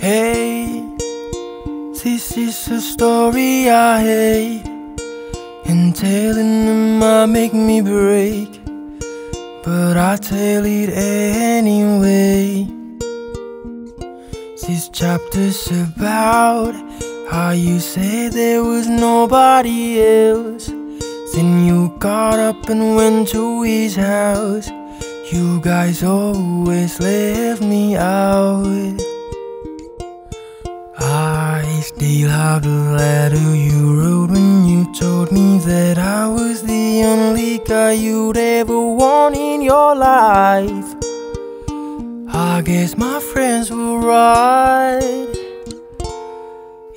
Hey, this is a story I hate, and telling them might make me break, but I tell it anyway. This chapter's about how you said there was nobody else. Then you got up and went to his house. You guys always left me out. I still have the letter you wrote when you told me that I was the only guy you'd ever want in your life. I guess my friends were right.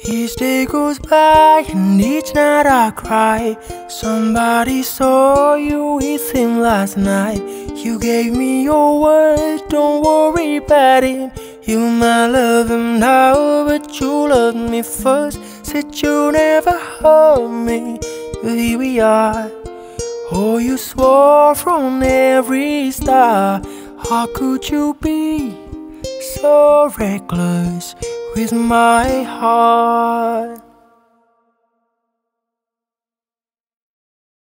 Each day goes by and each night I cry. Somebody saw you with him last night. You gave me your word, don't worry about it. You might love him now, but you loved me first. Said you never hurt me, but here we are. Oh, you swore from every star. How could you be so reckless? with my heart.